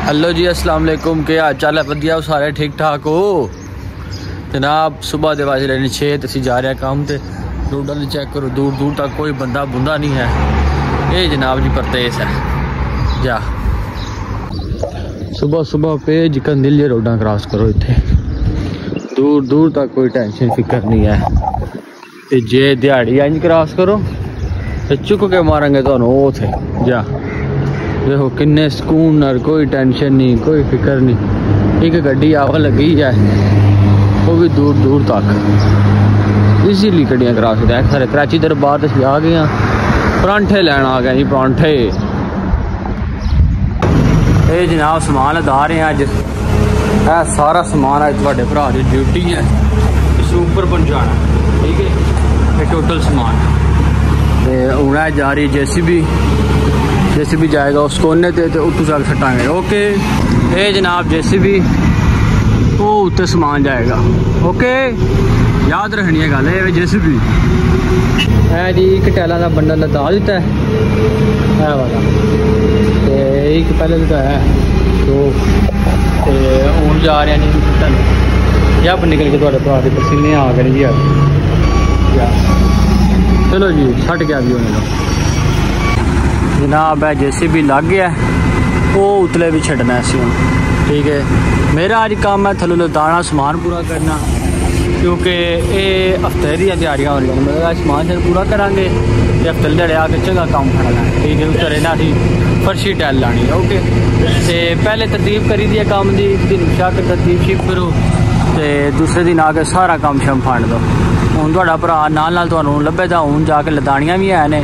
Hello जी, अस्सलाम वालेकुम। के हाल चाल है? वजिया सारे ठीक ठाक हो? जनाब, सुबह के बाद रहने छे तो अं जा रहे काम से रोडा ने चेक करो दूर दूर तक कोई बंदा बुंदा नहीं है। ये जनाब जी परतेस है। जा। सुबह सुबह पे जिकन दिल जो रोडा क्रॉस करो इतने दूर दूर तक कोई टेंशन फ़िक्र नहीं है। जे दिहाड़ी इंज क्रॉस करो। तो चुक के मारेंगे तो उ जा। देखो, किन्ने सुकून और कोई टेंशन नहीं, कोई फ़िक्र नहीं। एक गड्डी आवा लगी है वो भी दूर दूर तक। इजीली गड्डिया करा सकते हैं सारे कराची दरबार से आ गए परांठे लैन आ गए जी, परांठे। ये जनाब, समान अदा रहे हैं अज है सारा समान अज थोड़े भरा की ड्यूटी है इस उपर पहुँचाना। ठीक है टोटल समान। हूँ जा रही जे सी बी जैसे भी जाएगा उसको कोने ते उत्तू सारे सट्टांगे ओके? ए जनाब जैसे भी वो उत्ते समान जाएगा। ओके? याद रखनी है गल ए जैसे भी है जी टैलों का बंडल लदा दिता है। वाला। एक पहले तो है। तो हूँ जा रहे हैं जब निकल के थोड़े भरा के पसीने आ गए चलो जी छट गया भी होने ਜਨਾਬ ਹੈ ਜੇਸੀਬੀ ਲੱਗ ਗਿਆ ਉਹ ਉਤਲੇ ਵੀ ਛੱਡਣਾ ਸੀ ਹੁਣ ਠੀਕ ਹੈ ਮੇਰਾ ਅੱਜ ਕੰਮ ਹੈ ਥੱਲੋਂ ਦਾਣਾ ਸਮਾਨ ਪੂਰਾ ਕਰਨਾ ਕਿਉਂਕਿ ਇਹ ਹਫਤੇ ਦੀਆਂ ਤਿਆਰੀਆਂ ਹੋ ਰਹੀਆਂ ਨੇ ਮੇਰਾ ਸਮਾਨ ਜਦ ਪੂਰਾ ਕਰਾਂਗੇ ਤੇ ਹਫਤੇ ਦੇ ਆ ਕੇ ਚੰਗਾ ਕੰਮ ਫੜਨਾ ਠੀਕ ਹੈ ਉਤਰੇ ਨਾ ਸੀ ਫਰਸ਼ੀ ਟੈਲ ਲਾਣੀ ਓਕੇ ਤੇ ਪਹਿਲੇ ਤਰਤੀਬ ਕਰੀ ਦੀ ਹੈ ਕੰਮ ਦੀ ਇੱਕ ਦਿਨ ਸ਼ੱਕ ਤਰਤੀਬ ਸ਼ਿਫਟ ਕਰੋ ਤੇ ਦੂਸਰੇ ਦਿਨ ਆ ਕੇ ਸਾਰਾ ਕੰਮ ਸ਼ਮ ਫੜ ਦੋ ਹੁਣ ਤੁਹਾਡਾ ਭਰਾ ਨਾਲ ਨਾਲ ਤੁਹਾਨੂੰ ਲੱਭੇ ਤਾਂ ਹੁਣ ਜਾ ਕੇ ਲਦਾਣੀਆਂ ਵੀ ਹੈ ਨੇ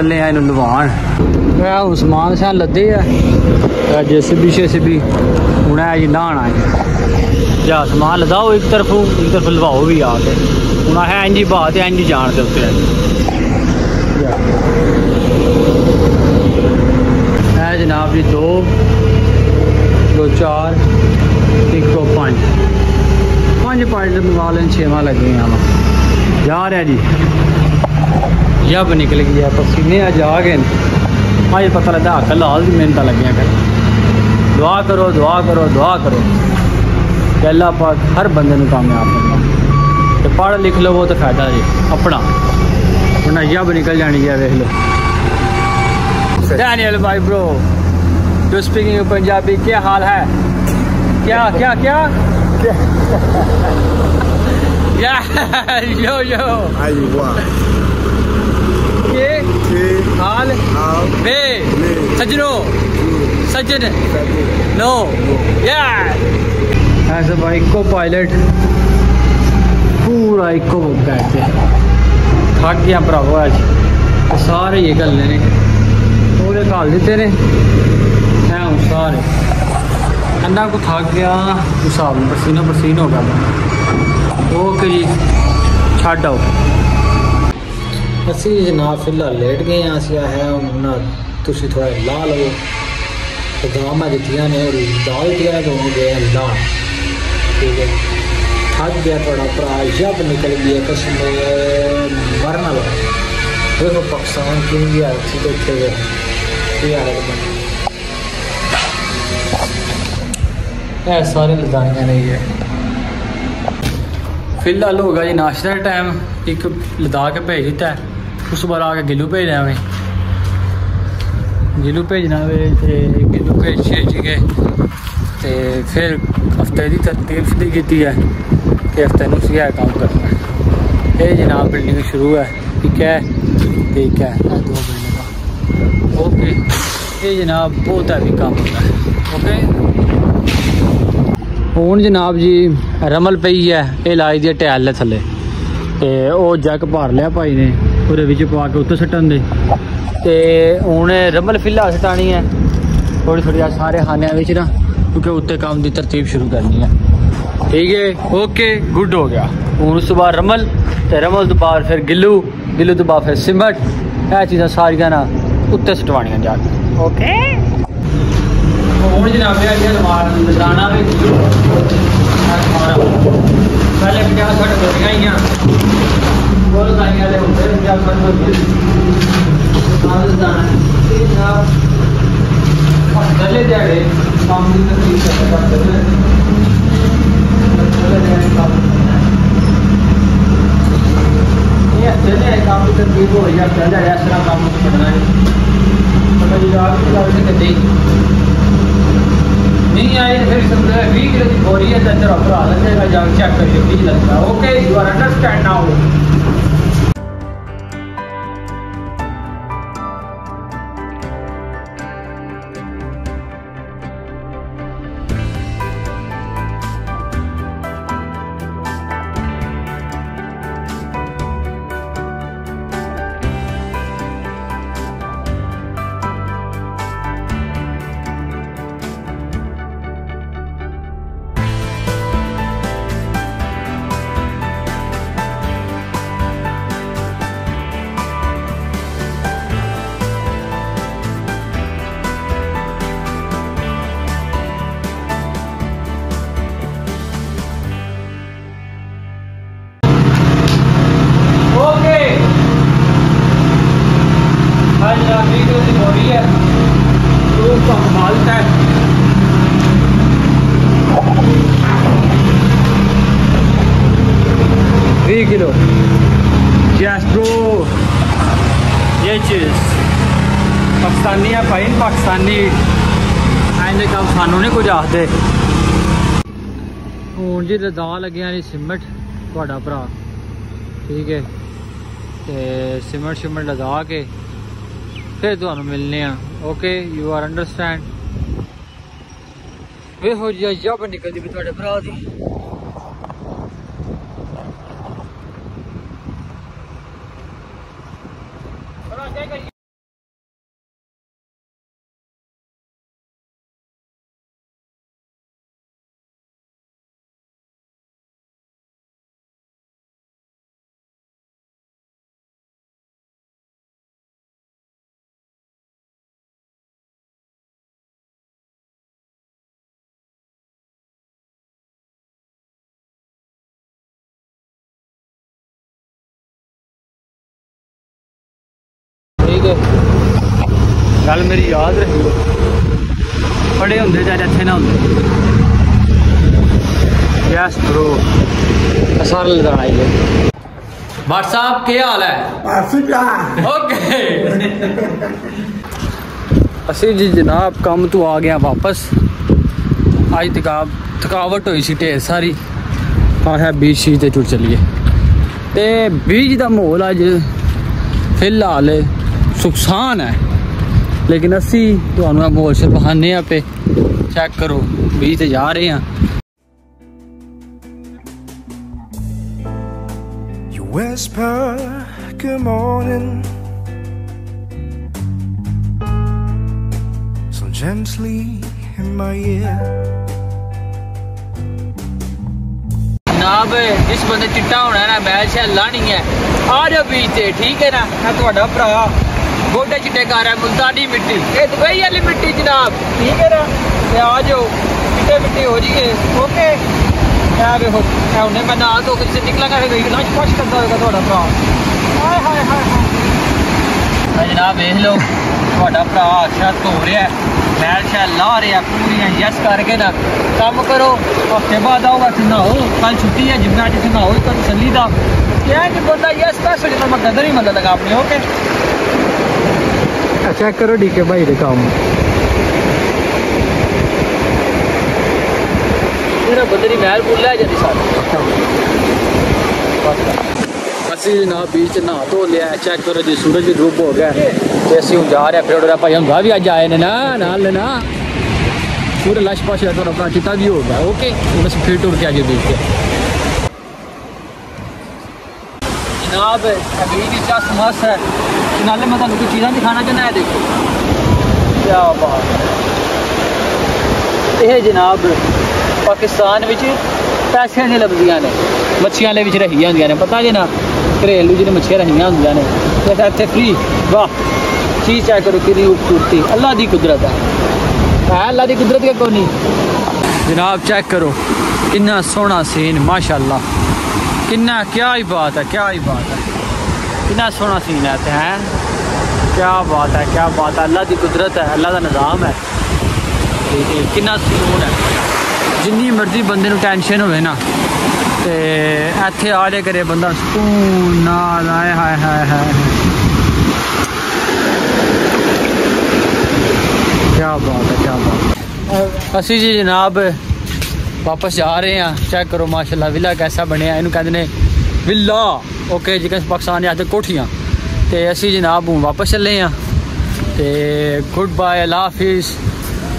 चले हैं लुवान समान शाह लदे है जे जिस भी शिस भी उन्हें अज नहाना है जा, समान लदाओ एक तरफ़ एक तरफ़ लवाओ भी आके उन्हें है इंजी बात है इंजी जान के उसे है जनाब जी दो दो चार एक दो पाँच पाँच पॉइंट मंगवा लें छेवं लगे हैं जा रहा जी। जब निकल गई है तो पसीने अज आ गए अज पता लगता अकल हाल मेहनत लगिया कर। दुआ करो दुआ करो दुआ करो। पहला अल्लाह पाक हर बंद कामयाब करना। पढ़ लिख लो वो तो फ़ायदा जी अपना। अपना जब निकल जानी है देख लो। डैनियल भाई ब्रो टू स्पीकिंग पंजाबी क्या हाल है? क्या क्या क्या? या यो यो आई वाह के हाल बे सजनो सजन नो यार ऐसे बाइक को पायलट पूरा इको बुक करते थक गया भरावो अज तो सारे ये कर लेने पूरे काल दिते ने। हैं सारे। ठंडा को थक गया हिसाब पसीना पसीना हो गया। ओके जी छाओ ਅਸੀਂ ਜਨਾਬ ਫਿਲਹਾਲ ਲੇਟ ਗਏ ਹਾਂ ਅਸੀਂ ਹੈ ਹੁਣ ਤੁਸੀਂ ਥੋੜਾ ਲਾ ਲਵੋ ਤੇ ਗਾਵਾਂ ਦਿੱਤੀਆਂ ਨੇ ਔਰ ਦਾਲ ਦਿੱਤੀਆਂ ਤੋਂ ਗਏ ਲਾ ਠੀਕ ਹੈ ਥੱਕ ਗਿਆ ਤੁਹਾਡਾ ਭਰਾ ਜਬ ਨਿਕਲ ਗਿਆ ਕਸਮ ਮਰਨ ਵਾਲਾ ਦੇਖੋ ਪਾਕਿਸਤਾਨ ਕਿਉਂ ਗਿਆ ਸੀ ਤੇ ਇੱਥੇ ਗਏ ਇਹ ਹਾਲਤ ਬਣੀ ਇਹ ਸਾਰੇ ਲਦਾਨੀਆਂ ਨੇ ਇਹ ਫਿਲਹਾਲ ਹੋ ਗਿਆ ਜੀ ਨਾਸ਼ਤਾ ਦਾ ਟਾਈਮ ਇੱਕ ਲਦਾ ਕੇ ਭੇਜ ਦਿੱਤਾ ਹੈ। ਉਸ ਤੋਂ ਬਾਅਦ ਆ ਕੇ ਗਿੱਲੂ ਭੇਜਣਾ ਵੇ ਗਿੱਲੂ ਭੇਜਣਾ ਵੇ ਤੇ ਗਿੱਲੂ ਭੇਜ ਭੇਜ ਕੇ ਤੇ ਫਿਰ ਹਫ਼ਤੇ ਦੀ ਤਰਤੀਬ ਦੀ ਕੀਤੀ ਹੈ ਕਿ ਹਫ਼ਤੇ ਨੂੰ ਸੀ ਕੰਮ ਕਰਨਾ। ਇਹ ਜਨਾਬ ਬਿਲਡਿੰਗ ਸ਼ੁਰੂ ਹੈ ਠੀਕ ਹੈ? ਠੀਕ ਹੈ। ਇਹ ਦੋ ਬਿਲਡਿੰਗਾਂ ਓਕੇ। ਇਹ ਜਨਾਬ ਬਹੁਤ ਹੈਵੀ ਕੰਮ ਹੁੰਦਾ ਹੈ ਓਕੇ? ਹੁਣ ਜਨਾਬ ਜੀ ਰਮਲ ਪਈ ਹੈ ਇਹ ਲਾਈ ਦੀ ਹੈ ਟੈਲ ਥੱਲੇ। ਤੇ ਉਹ ਜੱਗ ਭਰ ਲਿਆ ਭਾਈ ਨੇ ਉਹਦੇ ਵਿੱਚ ਪਾ ਕੇ ਉੱਤੇ ਸੱਟਣ ਦੇ। ਤੇ ਹੁਣ ਰਮਲ ਫਿੱਲਾ ਸਟਾਣੀ ਹੈ। ਥੋੜੀ ਥੋੜੀ ਸਾਰੇ ਖਾਨਿਆਂ ਵਿੱਚ ਨਾ ਕਿਉਂਕਿ ਉੱਤੇ ਕੰਮ ਦੀ ਤਰਤੀਬ ਸ਼ੁਰੂ ਕਰਨੀ ਹੈ। ਠੀਕ ਹੈ? ਓਕੇ ਗੁੱਡ ਹੋ ਗਿਆ। ਹੁਣ ਉਸ ਤੋਂ ਬਾਅਦ ਰਮਲ ਤੇ ਰਮਲ ਤੋਂ ਬਾਅਦ ਫਿਰ ਗਿੱਲੂ ਗਿੱਲੂ ਤੋਂ ਬਾਅਦ ਫਿਰ ਸਿਮਟ। ਇਹ ਚੀਜ਼ਾਂ ਸਾਰੀਆਂ ਨਾ ਉੱਤੇ ਸਟਵਾਣੀਆਂ ਜਾ ਕੇ। ਓਕੇ। ਹੁਣ ਜਨਾਬ ਇਹ ਲਵਾਰ ਲਗਾਣਾ ਵੀ। ਗਿੱਲੂ पहले पचास साठ गोटियाँ ही बोलो गाड़ी वाले पचास साठ गोटियाँ पहले दिहाड़े काम की तकलीफ़ करते हैं। तो दिहाड़े काम ये चले काम की तकलीफ़ है तो ऐसा काम करना है। मतलब नहीं आए, फिर वीक बोरी है तो लगेगा जाओ चेक करिए लगता है। Okay you are understand now ਕਿਸਾਨੀ ਐਂਦੇ ਕੰਮ ਸਾਨੂੰ ਨਹੀਂ ਕੁਝ ਆਖਦੇ ਹੁਣ ਜੀ ਲਦਾ ਲੱਗਿਆ ਨੇ ਸਿਮਟ, ਤੁਹਾਡਾ ਭਰਾ। ਠੀਕ ਹੈ। ਤੇ ਸਿਮਟ ਸਿਮਟ ਲਦਾ ਕੇ ਫਿਰ ਤੁਹਾਨੂੰ ਮਿਲਨੇ ਆ। ਓਕੇ ਯੂ ਆਰ ਅੰਡਰਸਟੈਂਡ ਵੇਖੋ ਜੀ ਜੱਬ ਨਿਕਲਦੀ ਵੀ ਤੁਹਾਡੇ ਭਰਾ ਦੀ। गल मेरी याद रही। बड़े होंगे चाहे अच्छे ना होंगे आई हाल है? ओके असि जी जनाब कम तो आ गया वापस। आज थका थकावट हुई सी ढेर सारी। अस बीच शीज टुर चलीए। तो बीज का माहौल अज फ़िलहाल सुखसान है। ਲੇਕਿਨ ਅਸੀਂ ਤੁਹਾਨੂੰ ਇਹ ਮਾਹੌਲ ਸਿਰ ਬਹਾਨੇ ਆ ਪੇ ਚੈੱਕ ਕਰੋ ਬੀਜ ਤੇ ਜਾ ਰਹੇ ਹਾਂ You whisper, good morning. So gently in my ear. ਜਨਾਬ ਜਿਸ ਬੰਦੇ ਚਿੱਟਾ ਹੋਣਾ ਨਾ ਮੈਲ ਸ਼ੈਲ ਲਾਣੀ ਹੈ ਆ ਜਾਓ ਬੀਚ ਤੇ ਠੀਕ ਹੈ ਨਾ ਮੈਂ ਤੁਹਾਡਾ ਭਰਾ गोडे चिटे कर रहा है मुल्तानी मिट्टी ये दुबई वाली मिट्टी जनाब ठीक है ना आ जाओ चिटे मिट्टी हो जाइए ओके तो निकला करता होगा जनाब देख लो थोड़ा भरा अच्छा धो रहा है मैल शैल ला रहे हैं पूरी यस करके ना कम करो हफ़्ते बाद आओ कल छुट्टी है जिम्मे अस नहाओ तो तसली क्या बंदा यस कर सकता मैं कदर ही मतलब लगा अपने ओके ਲਗਾ ਆਪਣੇ ਓਕੇ ਚੈੱਕ ਕਰੋ ਡੀਕੇ ਭਾਈ ਦੇ ਕੰਮ ਮੇਰਾ ਬਦਰੀ ਮਹਿਲ ਬੁੱਲਾ ਜਾਂਦੀ ਸਾਡੀ ਅਸੀਂ ਨਾ ਬੀਚ ਨਹਾ ਧੋ ਲਿਆ ਚੈੱਕ ਕਰੋ ਜੀ ਸੂਰਜ ਵੀ ਡੂਬ ਹੋ ਗਿਆ ਤੇ ਅਸੀਂ ਹੁਣ ਜਾ ਰਹੇ ਫਿਰ ਉਹਦਾ ਭਾਈ ਹਮਦਾ ਵੀ ਅੱਜ ਆਏ ਨੇ ਨਾ ਨਾਲ ਨਾ ਪੂਰੇ ਲਸ਼ ਪਾਸ਼ ਹੈ ਤੁਹਾਡਾ ਆਪਣਾ ਚਿੱਟਾ ਵੀ ਹੋ ਗਿਆ ਓਕੇ ਹੁਣ ਅਸੀਂ ਫਿਰ ਟੁਰ ਕੇ ਆਗੇ ਬੀਚ ਤੇ ਜਨਾਬ ਅਭੀ ਦੀ ਚਾਸ ਮਸ ਹੈ ਨਾਲੇ ਮੈਂ ਤੁਹਾਨੂੰ ਕੁਝ ਚੀਜ਼ਾਂ ਦਿਖਾਣਾ ਚਾਹੁੰਦਾ ਹੈ ਦੇਖੋ ਕੀ ਬਾਤ ਹੈ ਇਹ ਜਨਾਬ ਪਾਕਿਸਤਾਨ ਵਿੱਚ ਪੈਸਿਆਂ ਦੀਆਂ ਲੱਭਦੀਆਂ ਨੇ ਮੱਛੀਆਂ ਵਾਲੇ ਵਿੱਚ ਰਹੀਆਂ ਹੁੰਦੀਆਂ ਨੇ ਪਤਾ ਜੇ ਨਾ ਘਰੇਲੂ ਜਿਹੜੇ ਮੱਛੀਆਂ ਰਹੀਆਂ ਹੁੰਦੀਆਂ ਨੇ ਤੇ ਇੱਥੇ ਫ੍ਰੀ ਵਾਹ ਚੀਜ਼ ਚੈੱਕ ਕਰੋ ਕਿੰਨੀ ਖੂਬਸੂਰਤੀ ਅੱਲਾ ਦੀ ਕੁਦਰਤ ਹੈ ਹੈ ਅੱਲਾ ਦੀ ਕੁਦਰਤ ਕੇ ਕੋਈ ਨਹੀਂ ਜਨਾਬ ਚੈੱਕ ਕਰੋ ਕਿੰਨਾ ਸੋਹਣਾ ਸੀਨ ਮਾਸ਼ਾਅੱਲਾ ਕਿੰਨਾ ਕਿਆ ਹੀ ਬਾਤ ਹੈ ਕਿਆ ਹੀ ਬਾਤ ਹੈ इतना सोना सीन है हैं? क्या बात है, क्या बात है। अल्लाह की कुदरत है, अल्लाह का निज़ाम है। किन्ना सुकून है। जिनी मर्ज़ी बंदे टेंशन होवे ना तो इतने आए करे बंदा सुकून आए, हाय हाय हाय हाय। क्या बात है, क्या बात असि जी जनाब वापस जा रहे हैं। चेक करो, माशाल्लाह, विला कैसा बनया इन कहते हैं विला। ਓਕੇ ਨੇ ਵਿਲਾ ਪਾਕਿਸਤਾਨ ਦੇ ਕੋਠੀਆਂ। ਤੇ ਅਸੀਂ ਜਨਾਬ ਹੁਣ ਵਾਪਸ ਚੱਲੇ ਹਾਂ ਤੇ ਗੁੱਡ ਬਾਏ ਅੱਲਾ ਹਾਫਿਜ਼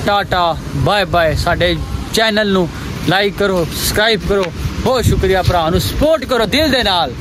ਟਾਟਾ ਬਾਏ ਬਾਏ ਸਾਡੇ ਚੈਨਲ ਨੂੰ ਲਾਈਕ ਕਰੋ ਸਬਸਕ੍ਰਾਈਬ ਕਰੋ। ਬਹੁਤ ਸ਼ੁਕਰੀਆ ਭਰਾ ਨੂੰ ਸਪੋਰਟ ਕਰੋ ਦਿਲ ਦੇ ਨਾਲ।